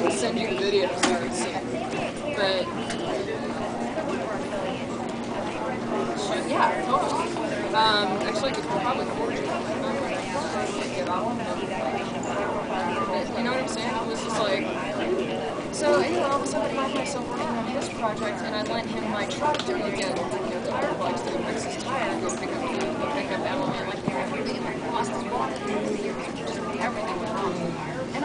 have to send you the video so you can see. But yeah, totally. Um, actually, it's probably forged. You know what I'm saying? It was just like. So anyway, all of a sudden I find myself working on his project, and I lent him my truck to go get you know, tire plugs to fix his tire and go pick up the pick up element like everything like lost his water, just everything was wrong. And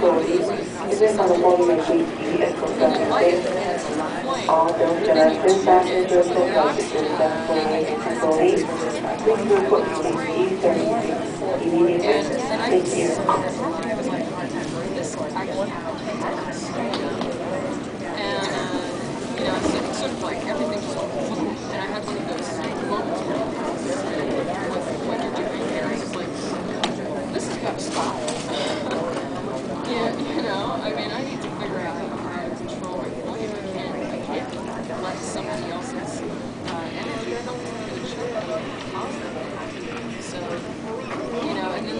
In the following sheet B and construction state. All those directed passengers Christian Police please report to the E-33 immediately. Thank you. I was like, this actually happens. And, uh, you know, it's, it's sort of like everything just went boom. And I had one of those moments where with what you're doing here, it's just like, this has got to stop. yeah, you know, I mean, I need to figure out how to control it. Well, if I can, I can't let somebody else's uh, energy help me do the shit positive. So, you know, and then this morning I was preparing like all last night. Got that, which were the people arrived. First aid, What I Straczynski. needed to get done for the project to